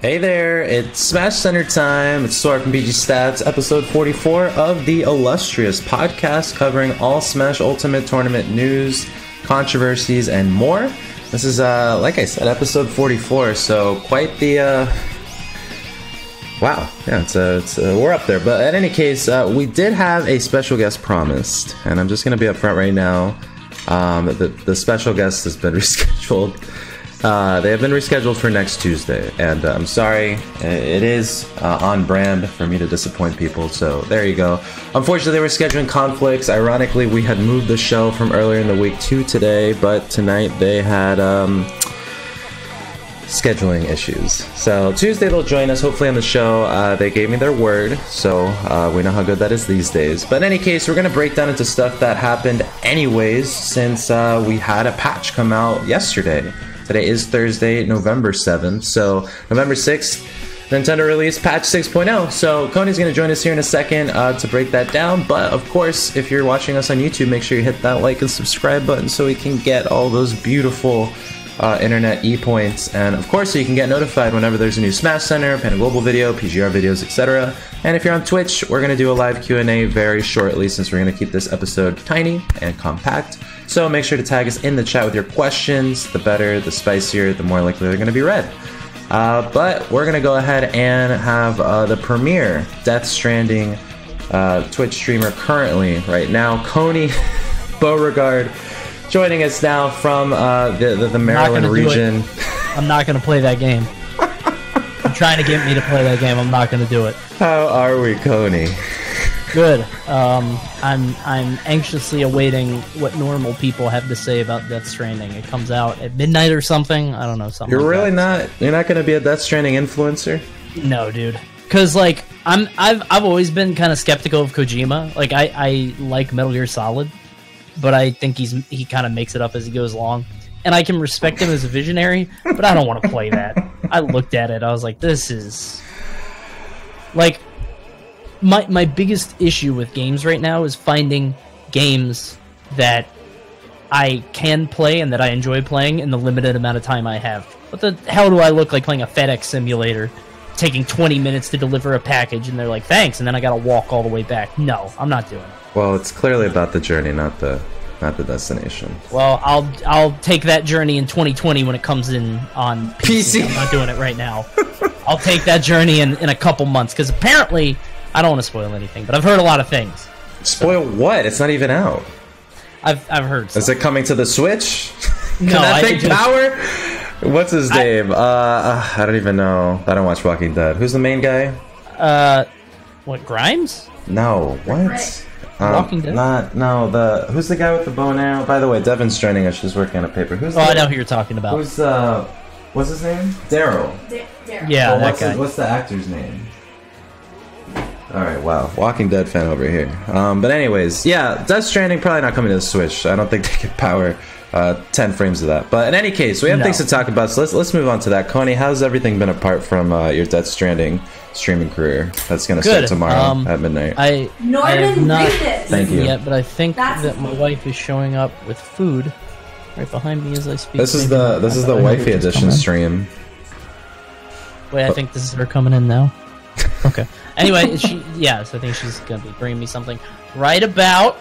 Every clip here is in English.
Hey there, it's Smash Center time. It's Suar from PG Stats, episode 44 of the illustrious podcast covering all Smash Ultimate Tournament news, controversies, and more. This is, uh, like I said, episode 44, so quite the, uh, Wow, yeah, it's, uh, it's uh, we're up there. But in any case, uh, we did have a special guest promised, and I'm just gonna be upfront right now. Um, the the special guest has been rescheduled. Uh, they have been rescheduled for next Tuesday, and uh, I'm sorry, it is uh, on brand for me to disappoint people. So there you go. Unfortunately, they were scheduling conflicts. Ironically, we had moved the show from earlier in the week to today, but tonight they had. Um, scheduling issues. So Tuesday they'll join us hopefully on the show. Uh, they gave me their word, so uh, we know how good that is these days. But in any case, we're gonna break down into stuff that happened anyways since uh, we had a patch come out yesterday. Today is Thursday, November 7th. So November 6th. Nintendo released patch 6.0. So Coney's going to join us here in a second uh, to break that down. But of course, if you're watching us on YouTube, make sure you hit that like and subscribe button so we can get all those beautiful uh, internet e-points, and of course, so you can get notified whenever there's a new Smash Center, Panda Global video, PGR videos, etc. And if you're on Twitch, we're gonna do a live Q&A very shortly, since we're gonna keep this episode tiny and compact. So make sure to tag us in the chat with your questions. The better, the spicier, the more likely they're gonna be read. Uh, but we're gonna go ahead and have uh, the premiere Death Stranding uh, Twitch streamer currently right now, Coney Beauregard joining us now from uh, the, the, the Maryland region. I'm not going to play that game. I'm trying to get me to play that game. I'm not going to do it. How are we, Coney? Good. Um, I'm I'm anxiously awaiting what normal people have to say about Death Stranding. It comes out at midnight or something. I don't know something. You're like really that. not. You're not going to be a Death Stranding influencer. No, dude. Because like I'm I've I've always been kind of skeptical of Kojima. Like I I like Metal Gear Solid, but I think he's he kind of makes it up as he goes along. And I can respect him as a visionary, but I don't want to play that. I looked at it, I was like, this is like my my biggest issue with games right now is finding games that I can play and that I enjoy playing in the limited amount of time I have. What the hell do I look like playing a FedEx simulator, taking 20 minutes to deliver a package, and they're like, thanks, and then I gotta walk all the way back? No, I'm not doing it. Well, it's clearly about the journey, not the not the destination. Well, I'll I'll take that journey in 2020 when it comes in on PC. PC. I'm not doing it right now. I'll take that journey in, in a couple months because apparently I don't want to spoil anything, but I've heard a lot of things. Spoil what? It's not even out. I've I've heard. Is it coming to the Switch? No, Can that I thing just- power? What's his name? uh, uh, I don't even know. I don't watch Walking Dead. Who's the main guy? Uh, what Grimes? No, what? Um, Walking Dead? Not no. The who's the guy with the bow now? By the way, Devin's joining us. She's working on a paper. Who's Oh, the, I know who you're talking about. Who's uh? What's his name? Daryl. Yeah, Well, that what's, guy. his- what's the actor's name? All right, wow, Walking Dead fan over here. Um, but anyways, yeah, Death Stranding probably not coming to the Switch. I don't think they can power uh, ten frames of that. But in any case, we have No. things to talk about. So let's let's move on to that. Coney, how's everything been apart from uh, your Death Stranding streaming career? That's gonna start tomorrow Um, at midnight. I I have Norman, not read. Thank you. yet, but I think That's- that my wife is showing up with food right behind me as I speak. this is Maybe the not. this I is the wifey edition stream. Wait, I think this is her coming in now. Okay. Anyway, she yeah, so I think she's gonna be bringing me something right about.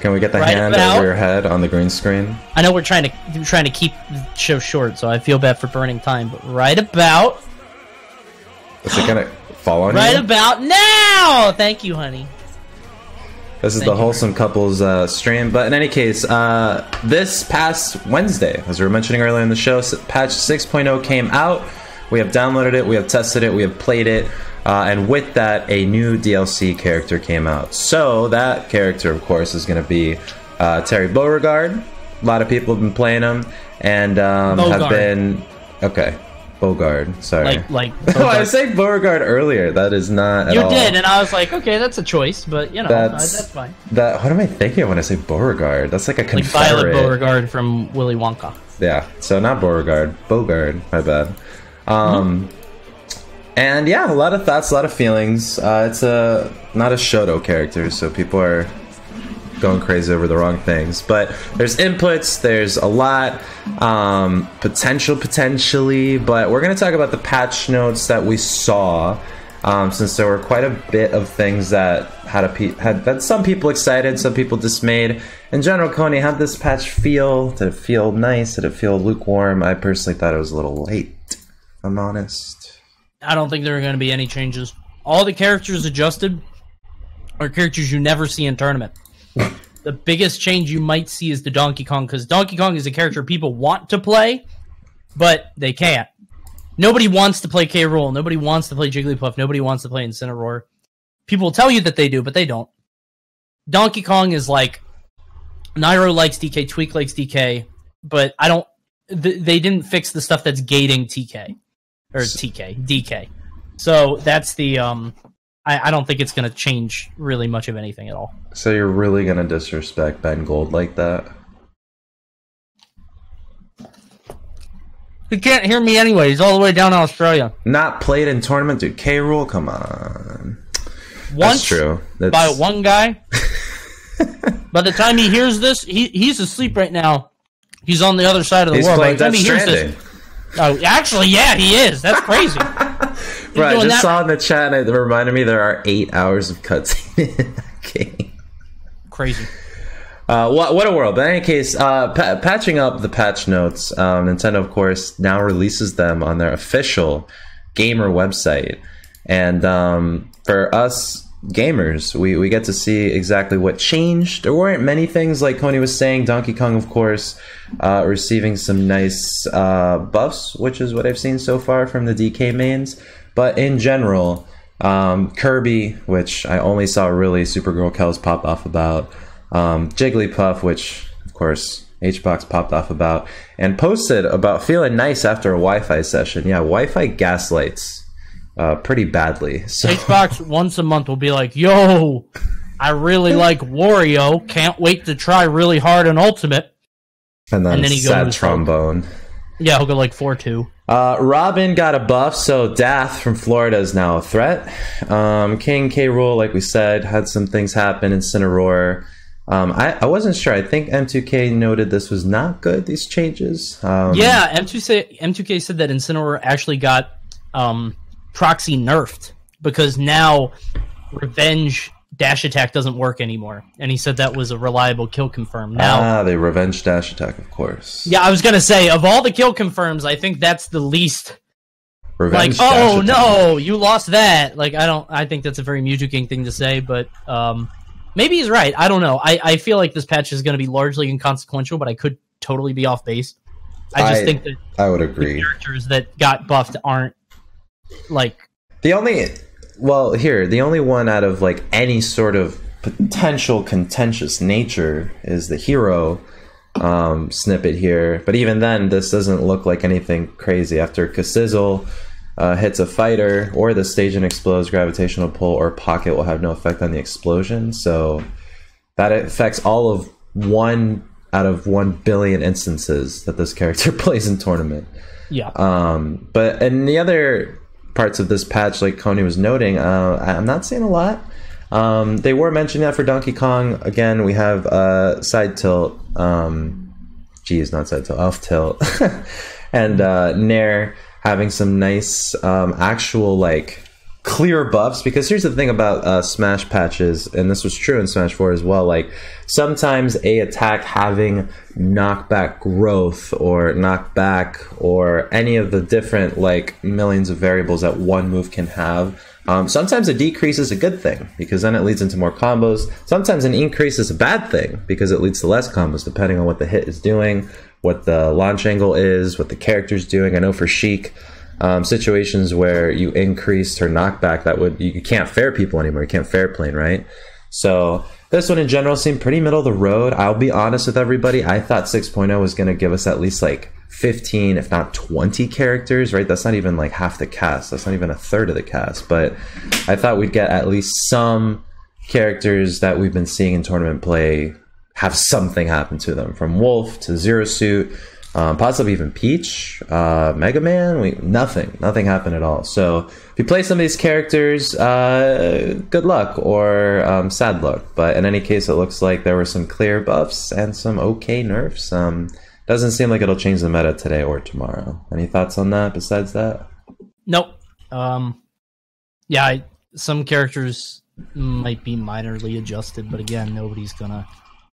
Can we get the Right hand about- over your head on the green screen? I know we're trying to we're trying to keep the show short, so I feel bad for burning time. But right about, Is it gonna fall on right you? about now. Thank you, honey. This is Thank the wholesome couples uh, stream. But in any case, uh, this past Wednesday, as we were mentioning earlier in the show, patch 6.0 came out. We have downloaded it, we have tested it, we have played it, uh, and with that, a new DLC character came out. So that character, of course, is going to be uh, Terry Beauregard. A lot of people have been playing him and um, have been okay. Bogard, sorry. Like like Oh, I was saying Beauregard earlier. That is not. At you all. did, and I was like, okay, that's a choice, but you know, That's- that's, fine. That what am I thinking when I say Beauregard? That's like a Like Violet Beauregard from Willy Wonka. Yeah, so not Beauregard, Bogard. My bad. Um, and yeah, a lot of thoughts, a lot of feelings. Uh, it's a not a Shoto character, so people are going crazy over the wrong things. But there's inputs, there's a lot, um, potential potentially, but we're to talk about the patch notes that we saw. Um, since there were quite a bit of things that had a pe- had that some people excited, some people dismayed. In general, Coney, how'd this patch feel? Did it feel nice? Did it feel lukewarm? I personally thought it was a little late. I'm honest. I don't think there are going to be any changes. All the characters adjusted are characters you never see in tournament. the biggest change you might see is the Donkey Kong because Donkey Kong is a character people want to play, but they can't. Nobody wants to play K. Rool. Nobody wants to play Jigglypuff. Nobody wants to play Incineroar. People will tell you that they do, but they don't. Donkey Kong is like Nairo likes DK, Tweak likes DK, but I don't. Th- they didn't fix the stuff that's gating TK or TK DK. So that's the um. I, I don't think it's going to change really much of anything at all. So you're really gonna disrespect Ben Gold like that? He can't hear me anyway. He's all the way down in Australia. Not played in tournament, dude. K. Rool, come on. Once true. That's- by one guy. by the time he hears this, he he's asleep right now. He's on the other side of the He's world. By the time he hears Stranding. this, oh, actually, yeah, he is. That's crazy. Right, I just that- saw in the chat and it reminded me there are eight hours of cutscene in that game. crazy. Uh, what, what a world. But in any case, uh, pa- patching up the patch notes, um, Nintendo, of course, now releases them on their official gamer website. And um, for us gamers, we, we get to see exactly what changed. There weren't many things, like Coney was saying. Donkey Kong, of course, uh, receiving some nice uh, buffs, which is what I've seen so far from the DK mains. But in general, um, Kirby, which I only saw really Supergirl Kells pop off about, um, Jigglypuff, which of course HBox popped off about, and posted about feeling nice after a Wi-Fi session. Yeah, Wi-Fi gaslights uh, pretty badly. So HBox once a month will be like, "Yo, I really like Wario. Can't wait to try really hard on Ultimate." and then, and then he sad goes, trombone. Yeah, he'll go like four two. Uh, Robin got a buff, so Dath from Florida is now a threat. Um, King K. Rool, like we said, had some things happen. Incineroar. Um, I, I wasn't sure. I think M2K noted this was not good. These changes. Um, Yeah, M2 say, M2K said that Incineroar actually got um, proxy nerfed because now revenge dash attack doesn't work anymore, and he said that was a reliable kill confirm. Now, Ah, the revenge dash attack, of course. yeah, I was gonna say of all the kill confirms, I think that's the least. Like, Revenge dash oh attack. no, you lost that. Like, I don't. I think that's a very Mew2King thing to say, but um, maybe he's right. I don't know. I, I feel like this patch is going to be largely inconsequential, but I could totally be off base. I just I- think that I would agree. characters that got buffed aren't like The only, well, here, the only one out of like any sort of potential contentious nature is the hero um, snippet here. But even then, this doesn't look like anything crazy. After Kasizzle uh, hits a fighter, or the stage and explodes, gravitational pull or pocket will have no effect on the explosion. So that affects all of one out of one billion instances that this character plays in tournament. yeah. Um, but in the other parts of this patch, like Coney was noting, uh, I'm not seeing a lot. Um, they were mentioning that for Donkey Kong. Again, we have uh, side tilt. Um, geez, not side tilt, off tilt, and uh, Nair having some nice um, actual like clear buffs. Because here's the thing about uh, Smash patches, and this was true in Smash Four as well. Like sometimes a attack having knockback growth or knockback or any of the different like millions of variables that one move can have. Um, sometimes a decrease is a good thing because then it leads into more combos. Sometimes an increase is a bad thing because it leads to less combos depending on what the hit is doing, what the launch angle is, what the character's doing. I know for Sheik, um, situations where you increased her knockback, that would you can't fair people anymore. You can't fair plane, right? So this one in general seemed pretty middle of the road. I'll be honest with everybody. I thought 6.0 was going to give us at least like 15, if not 20 characters, right? That's not even like half the cast. That's not even a third of the cast. But I thought we'd get at least some characters that we've been seeing in tournament play have something happen to them from Wolf to Zero Suit. Um, possibly even Peach, uh, Mega Man. We nothing, nothing happened at all. So if you play some of these characters, uh, good luck or um, sad luck. But in any case, it looks like there were some clear buffs and some okay nerfs. Um, doesn't seem like it'll change the meta today or tomorrow. Any thoughts on that? Besides that, Nope. Um, yeah, I, some characters might be minorly adjusted, but again, nobody's gonna.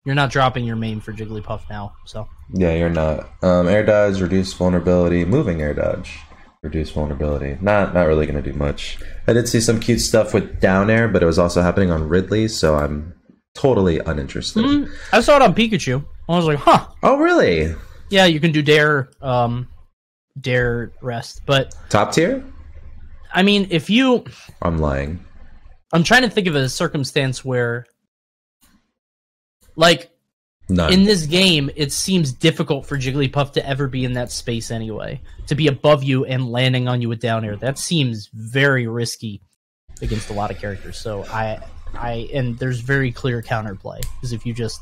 You're not dropping your main for Jigglypuff now, so yeah, you're not. Um, air dodge, reduce vulnerability, moving air dodge, reduce vulnerability. Not not really going to do much. I did see some cute stuff with down air, but it was also happening on Ridley, so I'm totally uninterested. Mm, I saw it on Pikachu. I was like, huh. Oh, really? Yeah, you can do dair, um, dair rest, but Top tier? I mean, if you, I'm lying. I'm trying to think of a circumstance where, like, None. in this game, it seems difficult for Jigglypuff to ever be in that space anyway. To be above you and landing on you with down air, that seems very risky against a lot of characters. So I, I, and there's very clear counterplay because if you just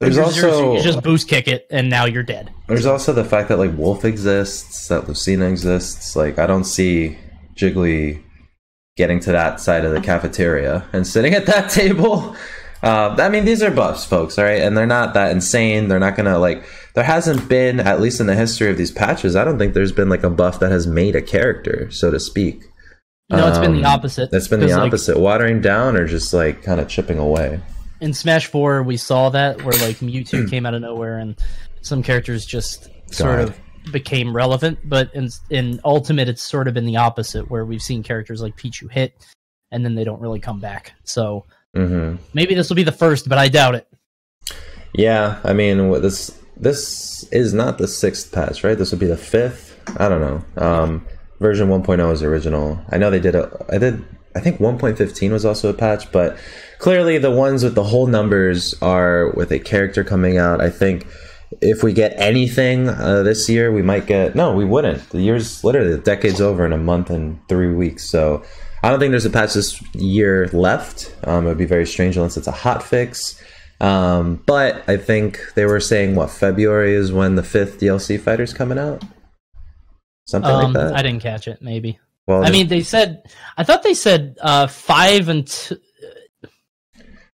there's you're- also you just boost kick it and now you're dead. there's also the fact that like Wolf exists, that Lucina exists. Like I don't see Jiggly getting to that side of the cafeteria and sitting at that table. Uh, I mean, these are buffs, folks, all right, and they're not that insane. They're not gonna like. There hasn't been, at least in the history of these patches, I don't think there's been like a buff that has made a character, so to speak. No, it's been the Um, opposite. That's been the 'Cause, like, opposite, watering down or just like kind of chipping away. in Smash Four, we saw that where like Mewtwo came out of nowhere and some characters just sort God. of became relevant. But in in Ultimate, it's sort of been the opposite, where we've seen characters like Pichu hit and then they don't really come back. So hmm maybe this will be the first, but I doubt it. Yeah, I mean, this this is not the sixth patch, right? This would be the fifth. I don't know. Um, version 1.0 is original. I know they did a. I did. I think 1.15 was also a patch, but clearly the ones with the whole numbers are with a character coming out. I think if we get anything uh, this year, we might get. No, we wouldn't. The year's literally the decade's over in a month and three weeks. So I don't think there's a patch this year left. Um, it would be very strange unless it's a hot fix. Um, but I think they were saying what February is when the fifth DLC fighter's coming out. Something Um, like that. I didn't catch it. Maybe. well, I mean, they said. I thought they said uh, five and t-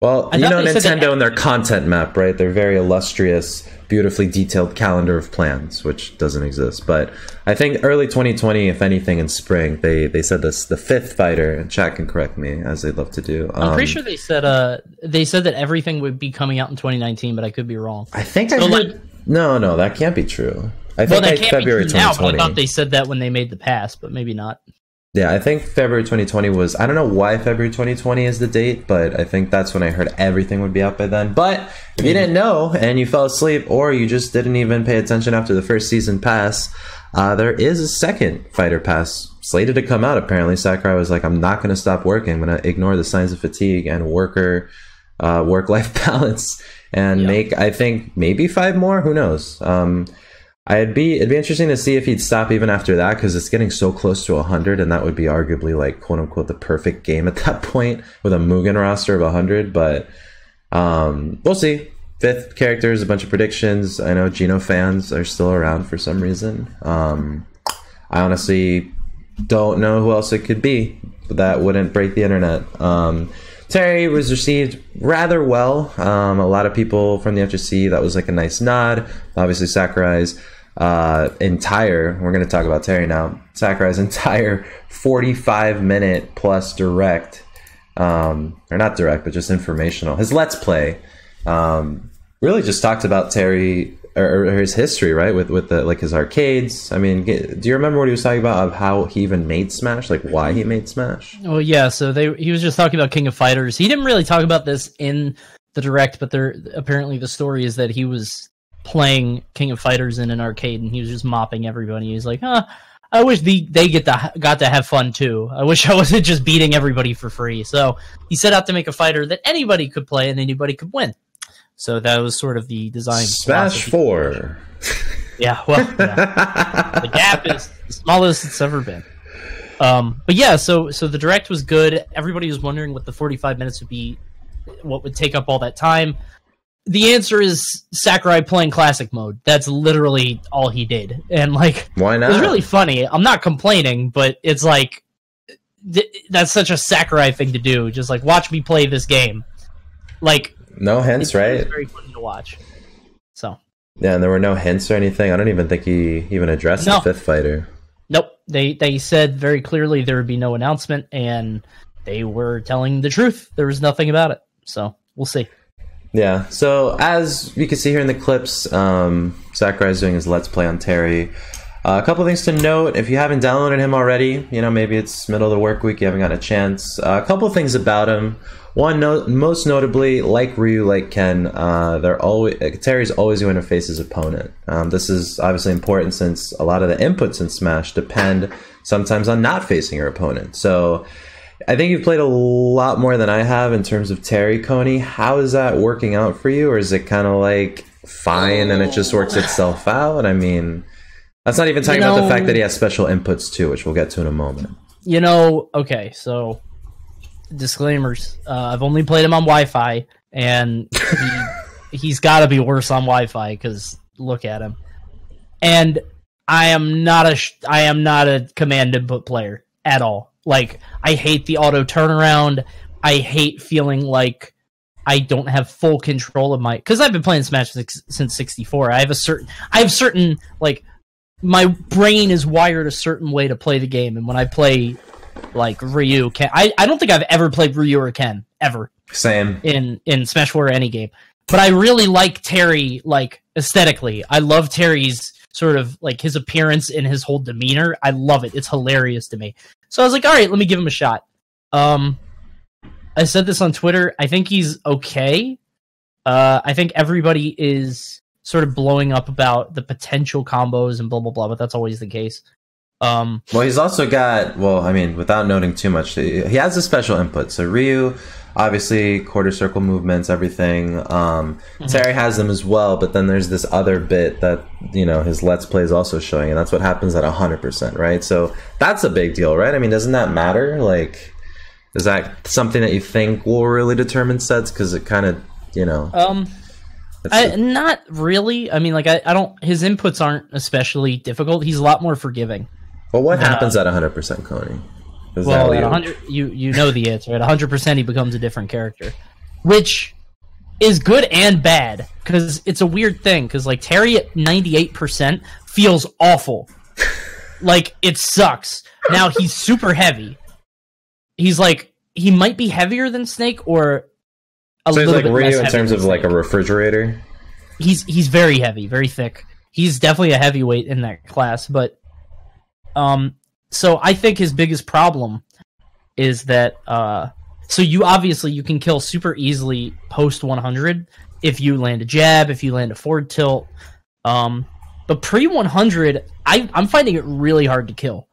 well, I you know Nintendo that- and their content map, right? Their very illustrious, beautifully detailed calendar of plans, which doesn't exist. But I think early 2020, if anything, in spring, they they said this the fifth fighter. And chat can correct me as they love to do. I'm pretty Um, sure they said uh they said that everything would be coming out in 2019, but I could be wrong. I think I So, heard. like- no, no, that can't be true. I Well, think that I, can't February be true now, but I thought they said that when they made the pass, but maybe not. Yeah, I think February 2020 was. I don't know why February 2020 is the date, but I think that's when I heard everything would be out by then. But if you didn't know and you fell asleep, or you just didn't even pay attention after the first season pass, uh, there is a second fighter pass slated to come out. Apparently, Sakurai was like, "I'm not going to stop working. I'm going to ignore the signs of fatigue and worker uh, work life balance and Yeah. make. I think maybe five more. Who knows? Um, I'd be it'd be interesting to see if he'd stop even after that because it's getting so close to 100 and that would be arguably like quote unquote the perfect game at that point with a Mugen roster of 100 but um we'll see fifth characters a bunch of predictions I know Geno fans are still around for some reason um I honestly don't know who else it could be that wouldn't break the internet um Terry was received rather well. Um, a lot of people from the FGC, that was like a nice nod. Obviously, Sakurai's uh, entire, we're going to talk about Terry now, Sakurai's entire 45 minute plus direct, um, or not direct, but just informational, his Let's Play, um, really just talked about Terry or, his history, right? With with the like his arcades. I mean, do you remember what he was talking about of how he even made Smash, like why he made Smash? Well, yeah. So they he was just talking about King of Fighters. He didn't really talk about this in the direct, but there apparently the story is that he was playing King of Fighters in an arcade and he was just mopping everybody. He's like, huh. I wish the, they get to got to have fun too. I wish I wasn't just beating everybody for free. So he set out to make a fighter that anybody could play and anybody could win. So that was sort of the design. Smash. Four. Yeah, well, yeah. the gap is the smallest it's ever been. Um, but yeah, so so the direct was good. Everybody was wondering what the 45 minutes would be, what would take up all that time. The answer is Sakurai playing classic mode. That's literally all he did, and like, why not? It's really funny. I'm not complaining, but it's like th- that's such a Sakurai thing to do. Just like watch me play this game. Like, no hints, right? It's very funny to watch. So yeah, and there were no hints or anything. I don't even think he even addressed no. the fifth fighter. Nope. They they said very clearly there would be no announcement, and they were telling the truth. There was nothing about it. So we'll see. Yeah. So as you can see here in the clips, um, Sakurai is doing his Let's Play on Terry. Uh, a couple things to note: if you haven't downloaded him already, you know maybe it's middle of the work week, you haven't got a chance. Uh, a couple things about him. One, no, most notably, like Ryu, like Ken, uh, they're always Terry's always going to face his opponent. Um, this is obviously important since a lot of the inputs in Smash depend sometimes on not facing your opponent. So I think you've played a lot more than I have in terms of Terry Coney. How is that working out for you, or is it kind of like fine and it just works itself out? I mean, that's not even talking you know, about the fact that he has special inputs too, which we'll get to in a moment. You know, okay, so disclaimers. Uh, I've only played him on Wi-Fi, and he, he's got to be worse on Wi-Fi because look at him. And I am not a I am not a command input player at all. Like I hate the auto turnaround. I hate feeling like I don't have full control of my because I've been playing Smash since '64. I have a certain I have certain like my brain is wired a certain way to play the game, and when I play like Ryu, Ken, I I don't think I've ever played Ryu or Ken ever. Same in in Smash Four or any game, but I really like Terry like aesthetically. I love Terry's sort of like his appearance and his whole demeanor. I love it. It's hilarious to me. So I was like, all right, let me give him a shot. Um, I said this on Twitter. I think he's okay. Uh, I think everybody is sort of blowing up about the potential combos and blah blah blah, but that's always the case. Um, well, he's also got well, I mean, without noting too much, he has a special input. So Ryu obviously quarter circle movements, everything. Um, mm-hmm. Terry has them as well, but then there's this other bit that you know his let's play is also showing, and that's what happens at hundred percent, right? So that's a big deal, right? I mean, doesn't that matter? Like, is that something that you think will really determine sets? Because it kind of, you know, um. I, not really. I mean, like I, I don't. His inputs aren't especially difficult. He's a lot more forgiving. Well, what happens uh, at 100% Coney? Is well, at 100, you you know the answer. At 100, percent he becomes a different character, which is good and bad because it's a weird thing. Because like Terry at 98 percent feels awful, like it sucks. Now he's super heavy. He's like he might be heavier than Snake or a so little like bit Ryu in terms of like a refrigerator. He's he's very heavy, very thick. He's definitely a heavyweight in that class, but um so I think his biggest problem is that uh, so you obviously you can kill super easily post 100 if you land a jab, if you land a forward tilt. Um, but pre 100, I I'm finding it really hard to kill.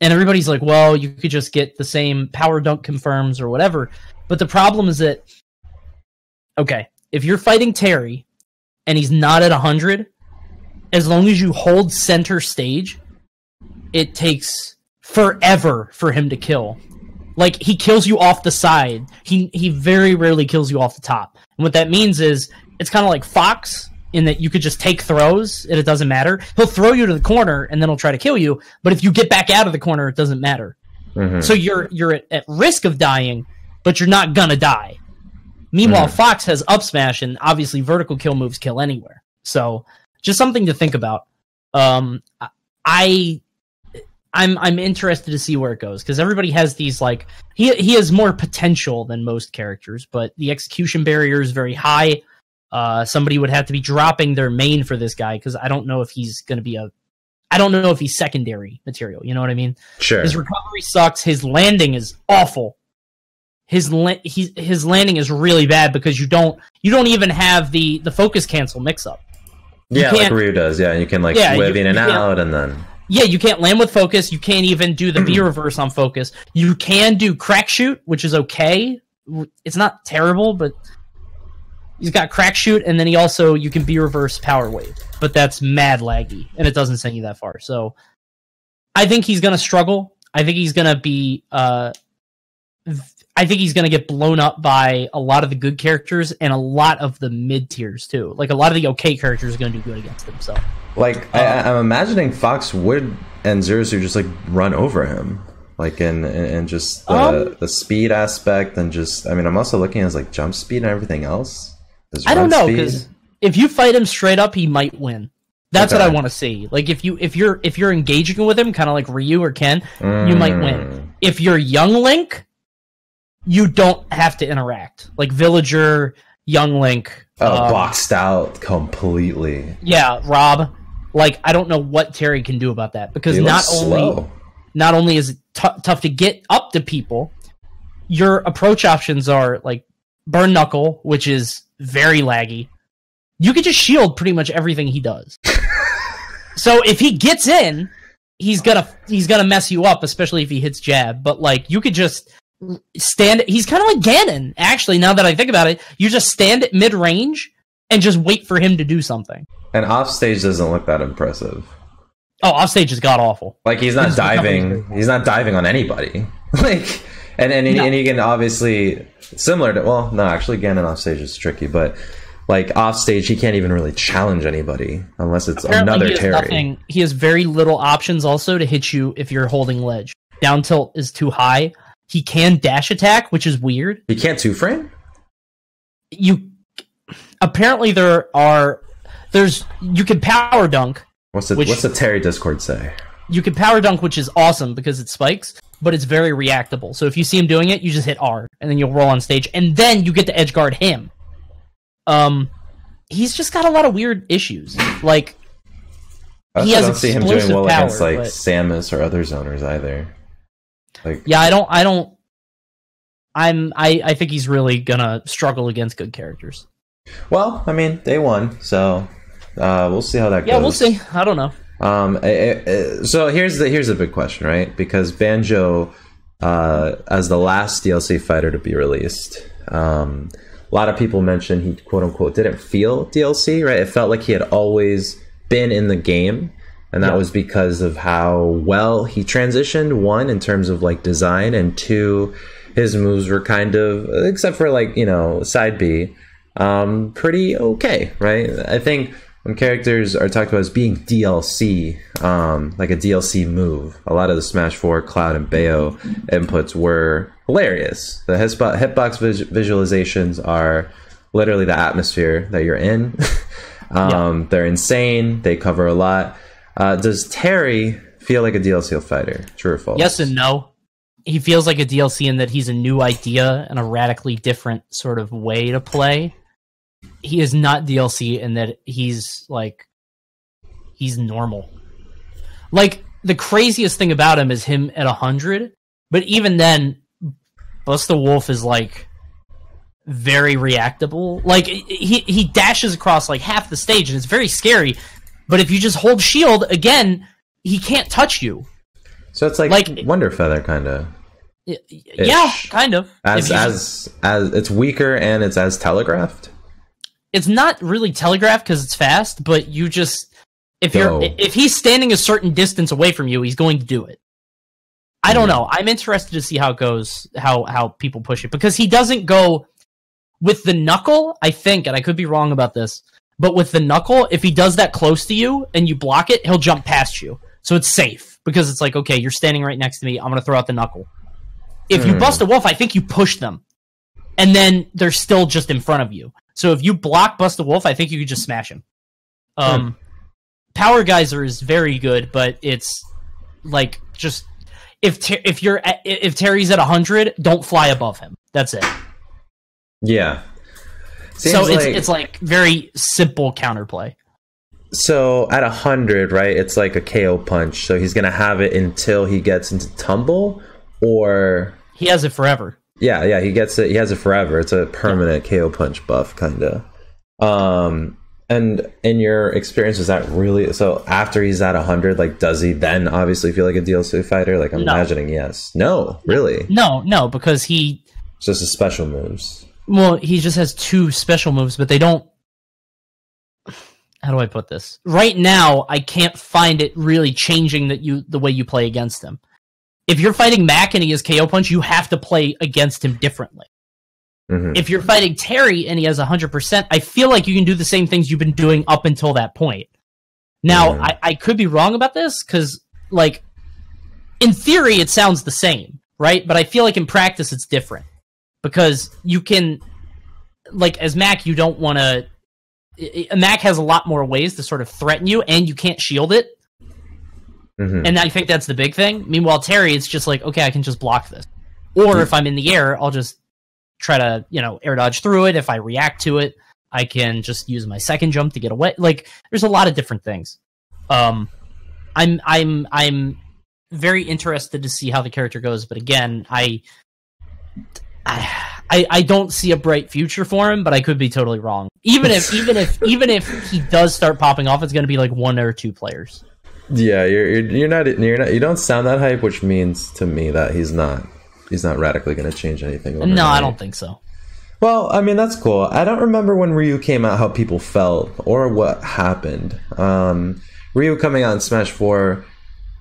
And everybody's like, well, you could just get the same power dunk confirms or whatever. But the problem is that okay, if you're fighting Terry and he's not at 100, as long as you hold center stage, it takes forever for him to kill. Like he kills you off the side. He he very rarely kills you off the top. And what that means is it's kind of like Fox in that you could just take throws and it doesn't matter. He'll throw you to the corner and then he'll try to kill you, but if you get back out of the corner, it doesn't matter. Mm-hmm. So you're you're at, at, risk of dying, but you're not gonna die. Meanwhile, mm-hmm. Fox has up smash and obviously vertical kill moves kill anywhere. So just something to think about. Um, I I'm I'm interested to see where it goes because everybody has these like he he has more potential than most characters, but the execution barrier is very high. Uh, somebody would have to be dropping their main for this guy because I don't know if he's going to be a I don't know if he's secondary material. You know what I mean? Sure. His recovery sucks. His landing is awful. His la- he, his landing is really bad because you don't you don't even have the the focus cancel mix up. yeah, like Ryu does. Yeah, you can like yeah, whip in and out, and then yeah, you can't land with focus. You can't even do the B reverse on focus. You can do crack shoot, which is okay. It's not terrible, but he's got crack shoot, and then he also you can B reverse power wave, but that's mad laggy, and it doesn't send you that far. So I think he's gonna struggle. I think he's gonna be. Uh, I think he's going to get blown up by a lot of the good characters and a lot of the mid tiers too. Like a lot of the okay characters are going to do good against him. So, like, I, I'm imagining Fox would and Zerasu just like run over him, like in and just the, Um, the speed aspect and just. I mean, I'm also looking at his like jump speed and everything else. I don't know because if you fight him straight up, he might win. That's what I want to see. Like if you if you're if you're engaging with him, kind of like Ryu or Ken, you might win. Mm. If you're young Link, you don't have to interact. Like Villager, young Link, Oh, um, boxed out completely. yeah, Rob. Like I don't know what Terry can do about that because He not only slow. not only is it tou- tough to get up to people, your approach options are like burn knuckle, which is very laggy. You could just shield pretty much everything he does. so if he gets in, he's gonna he's gonna mess you up, especially if he hits jab. But like you could just stand. He's kind of like Ganon, actually. Now that I think about it, you just stand at mid range and just wait for him to do something. And off stage doesn't look that impressive. Oh, offstage is god awful. Like he's not His recovery is very diving. He's not diving on anybody. like, and and, he- No. and he can obviously similar to well, no, actually, Ganon off stage is tricky, but like off stage, he can't even really challenge anybody unless it's Apparently another he Terry. nothing. He has very little options also to hit you if you're holding ledge. Down tilt is too high. He can dash attack, which is weird. He can't two frame. You apparently there are there's you can power dunk. What's the Which- What's the Terry Discord say? You can power dunk, which is awesome because it spikes, but it's very reactable. So if you see him doing it, you just hit R and then you'll roll on stage, and then you get to edge guard him. Um, he's just got a lot of weird issues. Like I He has don't see him doing well against like but- Samus or other zoners either. Like, Yeah, I don't. I don't. I'm. I. I think he's really gonna struggle against good characters. well, I mean, they won, so uh, we'll see how that Yeah, goes. Yeah, we'll see. I don't know. Um, eh, eh, so here's the here's the big question, right? Because Banjo, uh, as the last DLC fighter to be released, um, a lot of people mentioned he quote unquote didn't feel DLC, right? It felt like he had always been in the game, and that Yeah. was because of how well he transitioned. One in terms of like design, and two, his moves were kind of, except for like you know side B, um, pretty okay, right? I think when characters are talked about as being DLC, um, like a DLC move, a lot of the Smash 4, Cloud, and Bayo inputs were hilarious. The hitbox vis- visualizations are literally the atmosphere that you're in. um, They're insane. They cover a lot. Uh, does Terry feel like a DLC fighter? True or false? Yes and no. He feels like a DLC in that he's a new idea and a radically different sort of way to play. He is not DLC in that he's like he's normal. Like the craziest thing about him is him at hundred, but even then, Buster Wolf is like very reactable. Like he he dashes across like half the stage and it's very scary. But if you just hold shield again, he can't touch you. So it's like, Like- Wonder Feather, kind of. Yeah, kind of. As as as it's weaker and it's as telegraphed. It's not really telegraphed because it's fast, but you just if you're if he's standing a certain distance away from you, he's going to do it. I don't Mhm. know. I'm interested to see how it goes, how how people push it because he doesn't go with the knuckle. I think, and I could be wrong about this, but with the knuckle, if he does that close to you and you block it, he'll jump past you, so it's safe because it's like okay, you're standing right next to me. I'm gonna throw out the knuckle. If you Hmm. bust a wolf, I think you push them, and then they're still just in front of you. So if you block Bust the Wolf, I think you could just smash him. Um, Power Geyser is very good, but it's like just if Ter- if you're at, if Terry's at hundred, don't fly above him. That's it. Yeah. Seems so it's like, it's like very simple counterplay. so at a hundred, right? It's like a KO punch. So he's gonna have it until he gets into tumble, or He has it forever. Yeah, yeah, he gets it. He has it forever. It's a permanent KO punch buff, kind of. Um, and in your experience, is that really so? After he's at hundred, like, does he then obviously feel like a DLC fighter? Like, I'm No. imagining yes. No, really. No, no, because he It's just his special moves. well he just has two special moves, but they don't. How do I put this? Right now, I can't find it really changing that you the way you play against him. If you're fighting Mac and he has KO punch, you have to play against him differently. Mhm. If you're fighting Terry and he has 100%, I feel like you can do the same things you've been doing up until that point. Now, Mhm. I, I could be wrong about this because, like, in theory, it sounds the same, right? But I feel like in practice, it's different because you can, like, as Mac, you don't want to. Mac has a lot more ways to sort of threaten you, and you can't shield it. Mhm. And I think that's the big thing. Meanwhile, Terry, it's just like, okay, I can just block this. Or if I'm in the air, I'll just try to, you know, air dodge through it. If I react to it, I can just use my second jump to get away. Like, there's a lot of different things. Um, I'm, I'm, I'm very interested to see how the character goes. But again, I, I, I, I don't see a bright future for him. But I could be totally wrong. Even if, even if, even if he does start popping off, it's going to be like one or two players. Yeah, you're, you're you're not you're not you don't sound that hype, which means to me that he's not he's not radically going to change anything. No, I don't think so. Well, I mean that's cool. I don't remember when Ryu came out how people felt or what happened. Um, Ryu coming out in Smash Four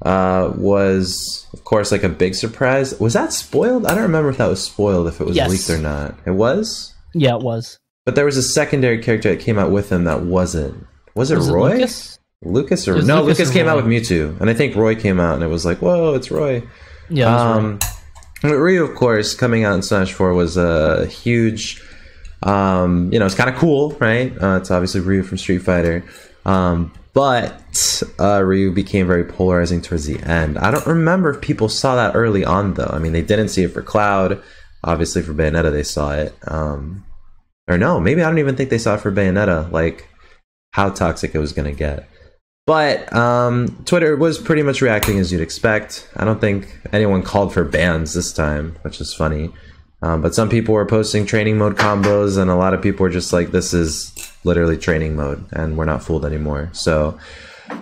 uh, was, of course, like a big surprise. Was that spoiled? I don't remember if that was spoiled, if it was Yes. leaked or not. It was, Yeah, it was. but there was a secondary character that came out with him that wasn't. Was it Was it Roy? Lucas? Lucas or no? Lucas Lucas, came out with Mewtwo, and I think Roy came out, and it was like, whoa, it's Roy. Yeah, Um, but Ryu, of course, coming out in Smash Four was a huge. Um, you know, it's kind of cool, right? Uh, it's obviously Ryu from Street Fighter, um, but uh, Ryu became very polarizing towards the end. I don't remember if people saw that early on, though. I mean, they didn't see it for Cloud. Obviously, for Bayonetta, they saw it. Um, or no, maybe I don't even think they saw it for Bayonetta. Like how toxic it was going to get. But um, Twitter was pretty much reacting as you'd expect. I don't think anyone called for bans this time, which is funny. Um, but some people were posting training mode combos, and a lot of people were just like, "This is literally training mode, and we're not fooled anymore." So,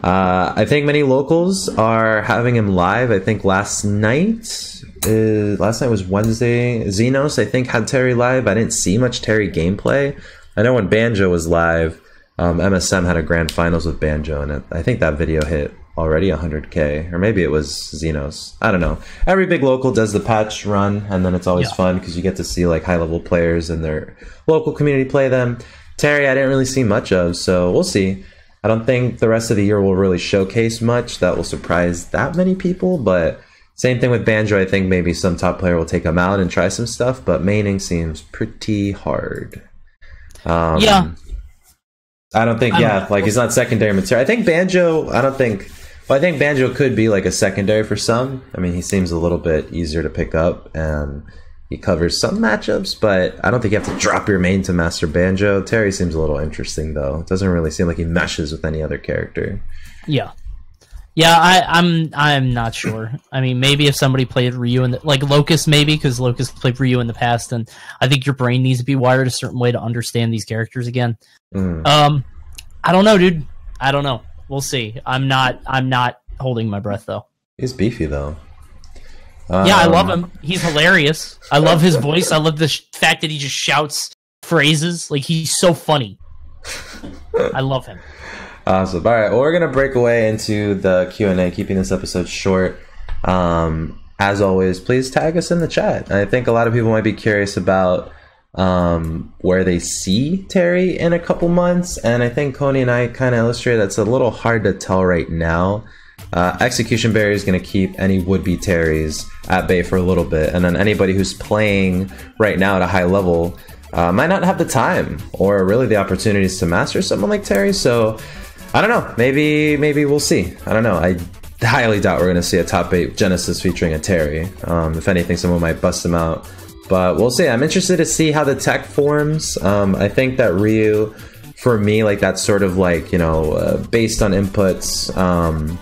uh, I think many locals are having him live. I think last night, uh, last night was Wednesday. Xenos, I think, had Terry live. I didn't see much Terry gameplay. I know when Banjo was live, um, MSM had a grand finals with Banjo, and it, I think that video hit already 100k, or maybe it was Xenos. I don't know. Every big local does the patch run, and then it's always Yeah. fun because you get to see like high level players and their local community play them. Terry, I didn't really see much of, so we'll see. I don't think the rest of the year will really showcase much that will surprise that many people, but same thing with Banjo. I think maybe some top player will take him out and try some stuff, but maining seems pretty hard. Um, Yeah. I don't think, don't yeah, like he's not secondary material. I think Banjo, I don't think, well, I think Banjo could be like a secondary for some. I mean, he seems a little bit easier to pick up and he covers some matchups, but I don't think you have to drop your main to master Banjo. Terry seems a little interesting though. It doesn't really seem like he meshes with any other character. Yeah, yeah. I, I'm I'm not sure. I mean, maybe if somebody played Ryu in the, like Locust, maybe because Locust played Ryu in the past, and I think your brain needs to be wired a certain way to understand these characters again. Mm. Um, I don't know, dude. I don't know. We'll see. I'm not. I'm not holding my breath though. He's beefy though. Yeah, I Um, love him. He's hilarious. I love his voice. I love the sh- fact that he just shouts phrases. Like he's so funny. I love him. Awesome. All right. Well, we're gonna break away into the Q and A, keeping this episode short. Um, as always, please tag us in the chat. I think a lot of people might be curious about um, where they see Terry in a couple months, and I think Coney and I kind of illustrate that's a little hard to tell right now. Uh, Execution Barrier is going to keep any would-be Terrys at bay for a little bit, and then anybody who's playing right now at a high level uh, might not have the time or really the opportunities to master someone like Terry. So I don't know. Maybe maybe we'll see. I don't know. I highly doubt we're going to see a top eight Genesis featuring a Terry. Um, if anything, someone might bust him out. But we'll see. I'm interested to see how the tech forms. Um, I think that Ryu, for me, like that's sort of like you know uh, based on inputs. Um,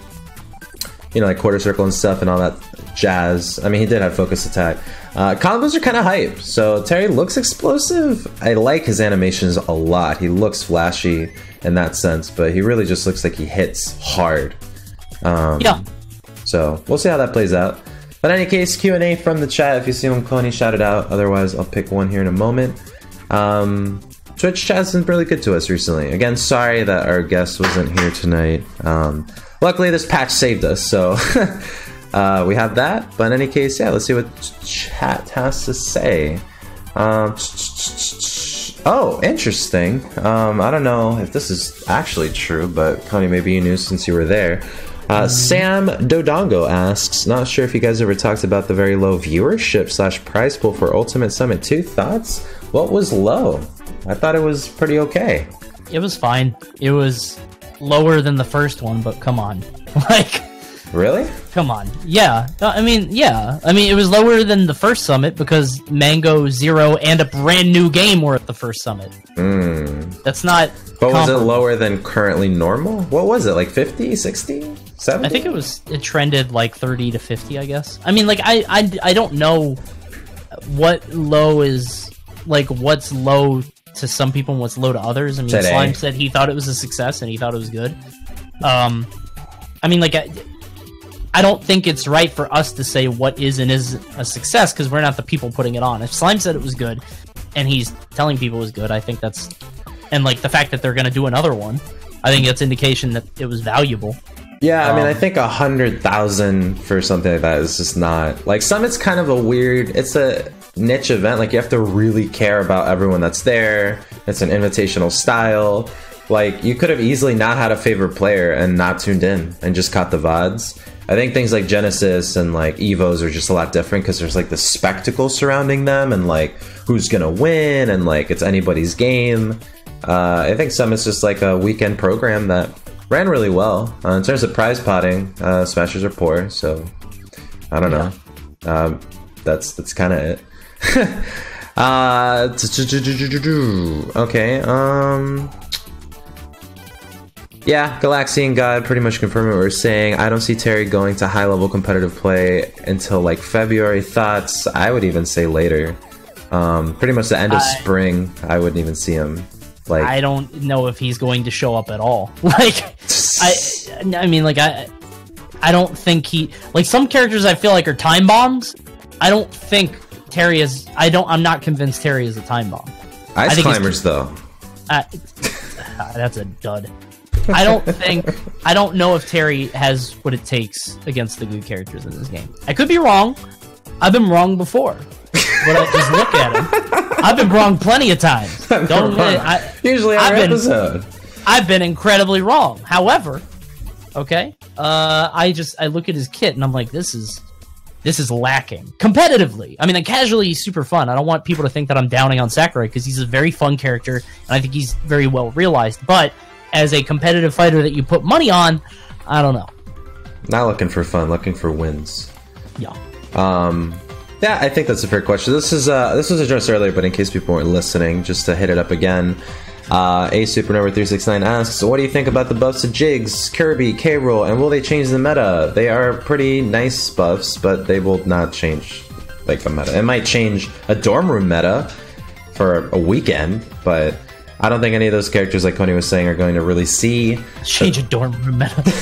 you know, like quarter circle and stuff and all that jazz. I mean, he did have focus attack. Uh, combos are kind of hype. So Terry looks explosive. I like his animations a lot. He looks flashy in that sense, but he really just looks like he hits hard. Um, Yeah. So we'll see how that plays out. But in any case, Q and A from the chat. If you see one, Coney, shout it out. Otherwise, I'll pick one here in a moment. Um, Twitch chat's been really good to us recently. Again, sorry that our guest wasn't here tonight. Um, luckily, this patch saved us. So, uh, uh, we have that. But in any case, yeah, let's see what chat has to say. Um, oh, interesting. Um, I don't know if this is actually true, but Coney, maybe you knew since you were there. Uh, Sam Dodongo asks, not sure if you guys ever talked about the very low viewership slash prize pool for Ultimate Summit 2. Thoughts? What was low? I thought it was pretty okay. It was fine. It was lower than the first one, but come on. Like, Really? come on. Yeah. I mean, yeah. I mean, it was lower than the first summit because Mango, Zero, and a brand new game were at the first summit. That's not. But was it lower than currently normal? What was it? Like 50, 60, 70? I think it was it trended like 30 to 50, I guess. I mean, like I I, I don't know what low is like what's low to some people and what's low to others. I mean, Today. Slime said he thought it was a success and he thought it was good. Um I mean, like I, I don't think it's right for us to say what is and isn't a success because we're not the people putting it on. If Slime said it was good and he's telling people it was good, I think that's and like the fact that they're going to do another one, I think that's indication that it was valuable. Yeah, I mean, Um, I think a hundred thousand for something like that is just not like Summit's kind of a weird. It's a niche event. Like you have to really care about everyone that's there. It's an invitational style. Like you could have easily not had a favorite player and not tuned in and just caught the vods. I think things like Genesis and like Evos are just a lot different because there's like the spectacle surrounding them and like who's gonna win and like it's anybody's game. Uh, I think Summit's just like a weekend program that ran really well. Uh, in terms of prize potting, uh, Smashers are poor, so I don't know. Um, that's that's kind of it. uh, okay. Um. Yeah, Galaxian God pretty much confirmed what we are saying. I don't see Terry going to high level competitive play until like February. Thoughts? I would even say later. Um, pretty much the end of I- spring. I wouldn't even see him. Like I don't know if he's going to show up at all. Like, I, I mean, like I, I don't think he like some characters I feel like are time bombs. I don't think Terry is. I don't. I'm not convinced Terry is a time bomb. Ice climbers though. Uh, that's a dud. I don't think. I don't know if Terry has what it takes against the good characters in this game. I could be wrong. I've been wrong before, but I just look at him. I've been wrong plenty of times. Don't. I, Usually I've been- episode. I've been incredibly wrong. However, okay, uh, I just I look at his kit and I'm like, this is this is lacking competitively. I mean, like, casually he's super fun. I don't want people to think that I'm downing on Sakurai because he's a very fun character and I think he's very well realized. But as a competitive fighter that you put money on, I don't know. Not looking for fun, looking for wins. Yeah. Um, yeah, I think that's a fair question. This is uh, this was addressed earlier, but in case people weren't listening, just to hit it up again. Uh, a Supernova three six nine asks, "What do you think about the buffs to Jigs, Kirby, K. Rool, and will they change the meta? They are pretty nice buffs, but they will not change like the meta. It might change a dorm room meta for a weekend, but I don't think any of those characters, like Coney was saying, are going to really see Change a dorm room meta.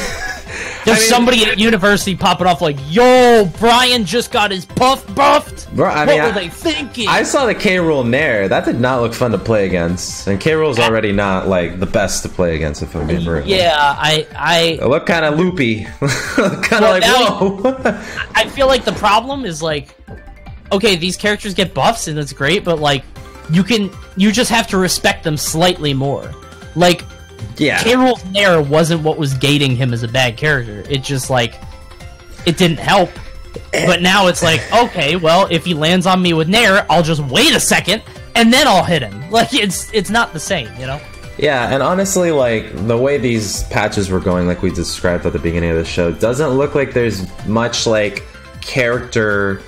There's mean- somebody at university popping off like, "Yo, Brian just got his puff buffed." Bro, I what mean, were I- they thinking? I saw the K. Rool Nair. That did not look fun to play against. And K. Rool's already not like the best to play against if I'm being real. yeah, I, I, It looked kind of loopy. kind of like, now- whoa. I feel like the problem is like, okay, these characters get buffs and that's great, but like, you can, you just have to respect them slightly more. Like, yeah. K. Rool's Nair wasn't what was gating him as a bad character. It just like, it didn't help. But now it's like, okay, well, if he lands on me with Nair, I'll just wait a second and then I'll hit him. Like, it's it's not the same, you know. Yeah, and honestly, like the way these patches were going, like we described at the beginning of the show, doesn't look like there's much like character,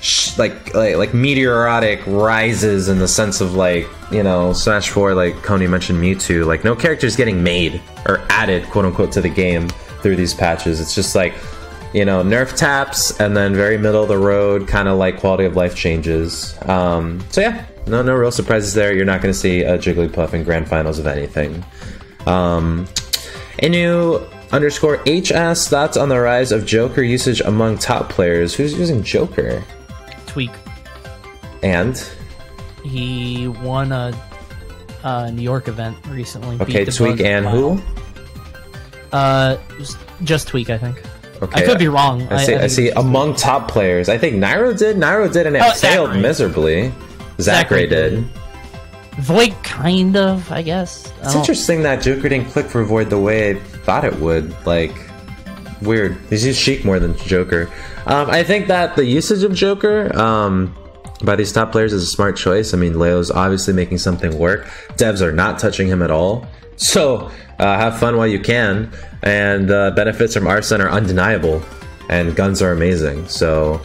sh- like like like meteoritic rises in the sense of like you know Smash Four, like Coney mentioned Mewtwo, like no characters getting made or added, quote unquote, to the game through these patches. It's just like you know nerf taps and then very middle of the road kind of like quality of life changes. Um, so yeah, no no real surprises there. You're not going to see a Jigglypuff in grand finals of anything. Um, Inu underscore HS thoughts on the rise of Joker usage among top players. Who's using Joker? Tweak. And He won a, a New York event recently. okay, Tweak and who? Uh, just, Tweak, I think. Okay, I could be wrong. I see. I, think see. it's just- Among top players, I think Nairo did. Nairo did, and it Oh, failed Zackray. miserably. Zackray Zackray did. Void, kind of, I guess. It's don't- interesting that Joker didn't click for Void the way I thought it would. Like, weird. He's used Sheik more than Joker. Um, I think that the usage of Joker um, by these top players is a smart choice. I mean, Leo's obviously making something work. Devs are not touching him at all. So, uh, have fun while you can. And uh, benefits from Arsene are undeniable. And guns are amazing. So,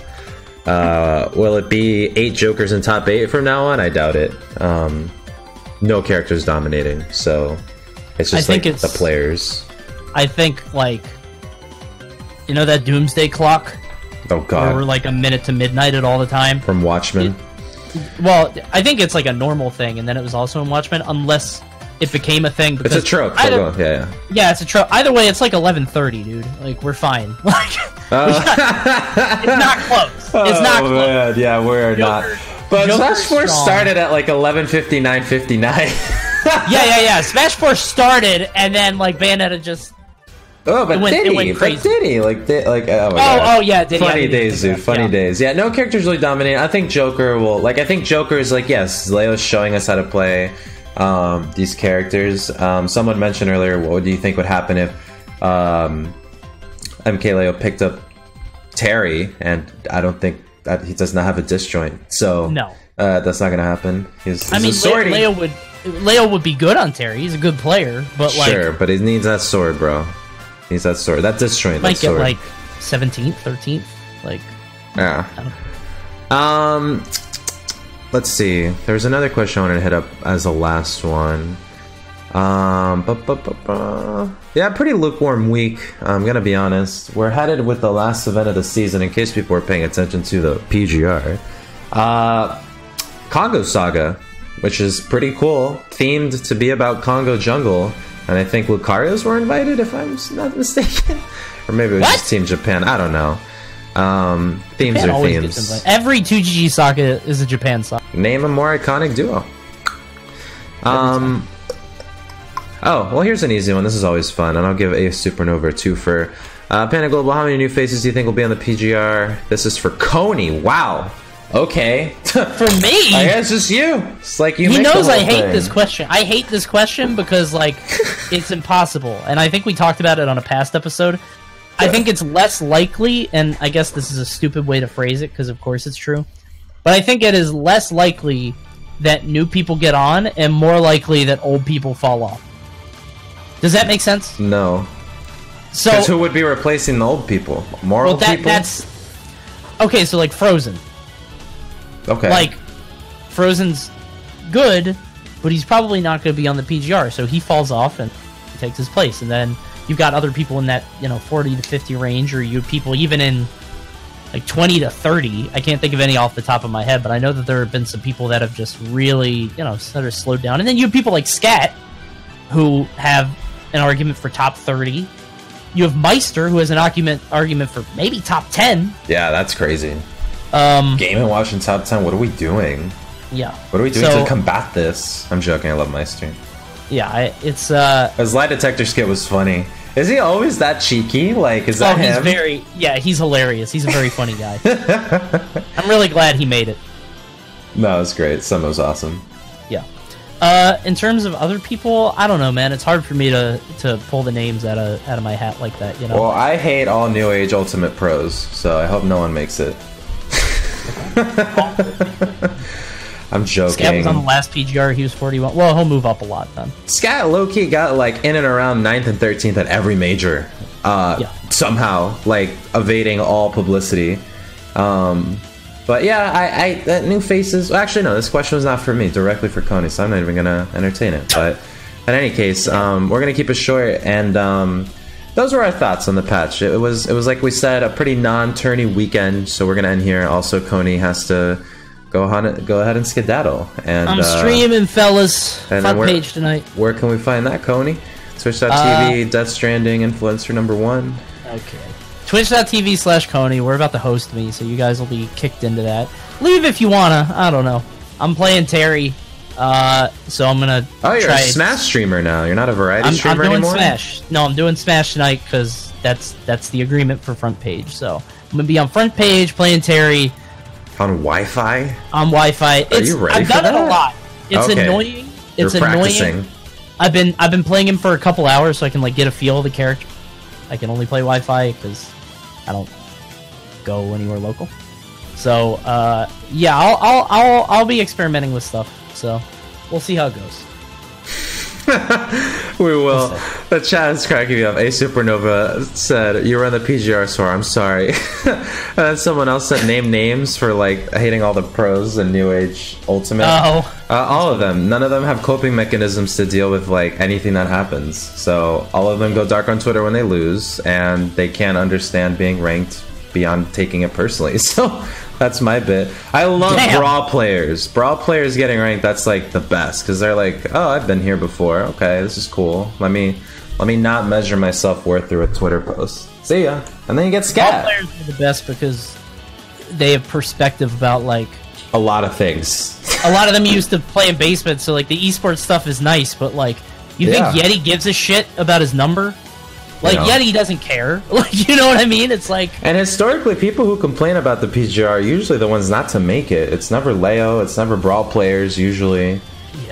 uh, will it be eight Jokers in top eight from now on? I doubt it. Um, no characters dominating, so it's just I think like it's- the players. I think, like, you know that doomsday clock? Oh god, we're like a minute to midnight at all the time? from Watchmen. Well, I think it's like a normal thing, and then it was also in Watchmen, unless it became a thing. It's a trope. Either. Yeah, yeah. Yeah, it's a trope. Either way, it's like 11:30, dude. Like we're fine. Like Uh, it's not close. It's not oh, close. man, Yeah, we're not. But Joker's Smash Four strong. started at like 11:59, 59. Yeah, yeah, yeah. Smash Four started, and then like Bayonetta just. Oh, but It went- it went But crazy. did he? Like, did, like, oh Oh, oh yeah, did he? I Funny days, dude. Funny. Yeah. days. Yeah, no characters really dominating. I think Joker will like. I think Joker is like yes, Leo's showing us how to play um, these characters. Um, someone mentioned earlier, what do you think would happen if um, MK Leo picked up Terry? And I don't think that he does not have a disjoint. So No. uh, that's not gonna happen. He's, he's I mean, a swordie. Leo, Leo would Leo would be good on Terry. He's a good player, but like sure, but he needs that sword, bro. Needs that sword. That disjoint. might that get sword. like 17th, 13th. Like Yeah. Um, let's see. There's another question I wanted to hit up as the last one. Um, bu- bu- bu- yeah, pretty lukewarm week. I'm gonna be honest. We're headed with the last event of the season. In case people are paying attention to the PGR, uh, Kongo Saga, which is pretty cool, themed to be about Kongo Jungle. And I think Lucarios were invited, if I'm not mistaken, or maybe it was What? just Team Japan. I don't know. Um, themes Japan are themes. Every 2GG Saga is a Japan Saga. Name a more iconic duo. Um. Oh, well, here's an easy one. This is always fun, and I'll give a Supernova a two for uh, Panda Global. How many new faces do you think will be on the PGR? This is for Coney. Wow. Okay. For me, I guess it's you. It's like you. he knows I hate thing. this question. I hate this question because like it's impossible, and I think we talked about it on a past episode. I think it's less likely, and I guess this is a stupid way to phrase it because of course it's true, but I think it is less likely that new people get on and more likely that old people fall off. Does that make sense? No. So who would be replacing the old people? Moral well, that people. that's okay. So like Frozen, okay. like Frozen's good, but he's probably not going to be on the PGR, so he falls off and takes his place. And then you've got other people in that you know forty to fifty range, or you have people even in like twenty to thirty. I can't think of any off the top of my head, but I know that there have been some people that have just really you know sort of slowed down. And then you have people like Scat who have an argument for top thirty. You have Meister who has an argument argument for maybe top ten. yeah, that's crazy. Um, Game and watching top ten. What are we doing? yeah, What are we doing So- to combat this? I'm joking. I love Meister. yeah. I, it's uh, His lie detector skit was funny. Is he always that cheeky? Like, is that Oh, he's him? very yeah. He's hilarious. He's a very funny guy. I'm really glad he made it. no, it's great. Summer was awesome. Yeah. Uh, in terms of other people, I don't know, man. It's hard for me to to pull the names out of out of my hat like that. You know. Well, I hate all New Age Ultimate Pros, so I hope no one makes it. I'm joking. Scat was on the last PGR. He was 41. Well, he'll move up a lot then. Scat Loki got like in and around 9th and 13th at every major. Uh, Yeah. Somehow, like evading all publicity. Um, but yeah, I, I that new faces. Actually, no. This question was not for me. Directly for Coney, so I'm not even gonna entertain it. But in any case, um, we're gonna keep it short. And um, those were our thoughts on the patch. It was it was like we said, a pretty non-turny weekend. So we're gonna end here. Also, Coney has to go on go ahead and skedaddle. And I'm uh, streaming, fellas. and Front we're- page tonight. where can we find that, Coney? Twitch.tv, Death Stranding, influencer number one. Okay. Twitch.tv slash Coney. We're about to host me, so you guys will be kicked into that. Leave if you wanna. I don't know. I'm playing Terry, uh, so I'm gonna. Oh, you're try a Smash streamer now. You're not a variety I'm, I'm streamer doing anymore. Smash. No, I'm doing Smash tonight because that's that's the agreement for front page. So I'm gonna be on front page playing Terry On Wi-Fi? on Wi-Fi. It's, you ready I've done it a lot. It's Okay. annoying. It's You're annoying. practicing. I've been I've been playing him for a couple hours so I can like get a feel of the character. I can only play Wi-Fi because I don't go anywhere local. So uh, yeah, I'll, I'll I'll I'll be experimenting with stuff. So we'll see how it goes. We will. The chat is cracking me up. A Supernova said, You run the PGR store, I'm sorry. and then someone else said, Name names for like hating all the pros and New Age Ultimate. Oh, Uh, all of them. None of them have coping mechanisms to deal with like anything that happens. So all of them go dark on Twitter when they lose, and they can't understand being ranked beyond taking it personally. So that's my bit. I love Damn. brawl players. Brawl players getting ranked. That's like the best because they're like, oh, I've been here before. Okay, this is cool. Let me let me not measure my self worth through a Twitter post. See ya, and then you get scat. players are the best because they have perspective about like A lot of things. a lot of them used to play in basements, so like the esports stuff is nice, but like you Yeah. think Yeti gives a shit about his number? Like No. Yeti doesn't care. Like you know what I mean? It's like And historically, people who complain about the PGR are usually the ones not to make it. It's never Leo, it's never Brawl players, usually.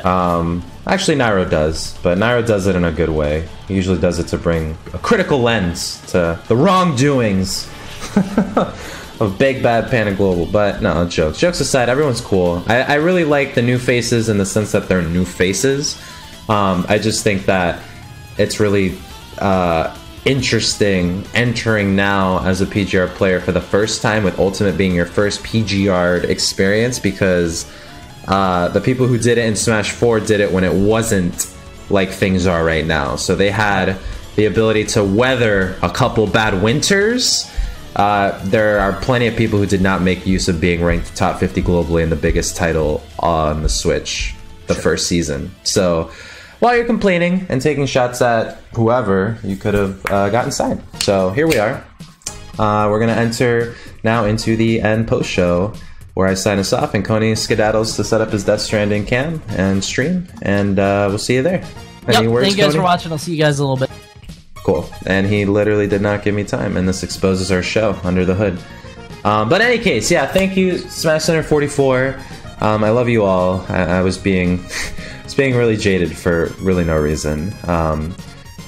Um, actually, Nairo does, but Nairo does it in a good way. He usually does it to bring a critical lens to the wrongdoings of Big Bad Panic Global. But no, jokes. Jokes aside, everyone's cool. I, I really like the new faces in the sense that they're new faces. Um, I just think that it's really uh, interesting entering now as a PGR player for the first time with Ultimate being your first PGR experience because uh, the people who did it in Smash 4 did it when it wasn't like things are right now. So they had the ability to weather a couple bad winters. Uh, there are plenty of people who did not make use of being ranked top 50 globally in the biggest title on the Switch the first season. So while you're complaining and taking shots at whoever, you could have uh, gotten signed. So here we are. Uh, we're going to enter now into the end post show where I sign us off and Coney skedaddles to set up his Death Stranding cam and stream. And uh, we'll see you there. Any Yep, words, thank you guys Coney? for watching. I'll see you guys in a little bit. Cool. And he literally did not give me time, and this exposes our show under the hood. Um, but in any case, yeah, thank you, Smash Center 44. Um, I love you all. I, I was being, was being really jaded for really no reason. Um,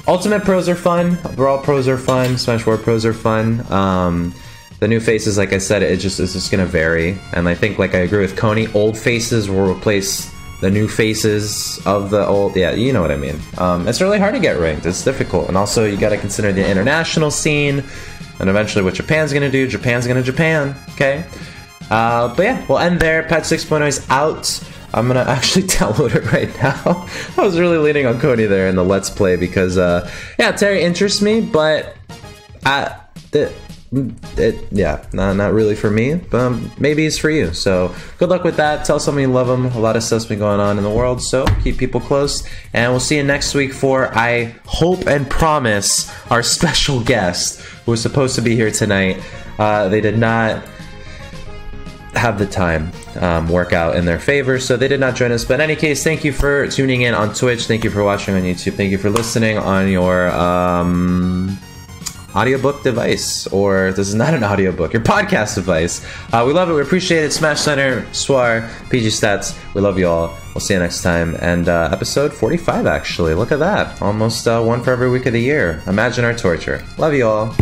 Ultimate pros are fun. Brawl pros are fun. Smash War pros are fun. Um, the new faces, like I said, it just is just gonna vary. And I think, like I agree with Coney, old faces will replace the new faces of the old. Yeah, you know what I mean. Um, it's really hard to get ranked. It's difficult, and also you got to consider the international scene, and eventually what Japan's gonna do. Japan's gonna Japan. Okay. Uh, but yeah, we'll end there. Patch 6.0 is out. I'm gonna actually download it right now. I was really leaning on Cody there in the Let's Play because, uh, yeah, Terry interests me, but I, the, it, yeah, not, not really for me, but um, maybe it's for you. So good luck with that. Tell someone you love them. A lot of stuff's been going on in the world, so keep people close. And we'll see you next week for, I hope and promise, our special guest who was supposed to be here tonight. Uh, they did not have the time um, work out in their favor, so they did not join us. But in any case, thank you for tuning in on Twitch. Thank you for watching on YouTube. Thank you for listening on your um, audiobook device, or this is not an audiobook, your podcast device. Uh, we love it. We appreciate it. Smash Center, Suar, PG Stats. We love you all. We'll see you next time. And uh, episode 45, actually. Look at that. Almost uh, one for every week of the year. Imagine our torture. Love you all.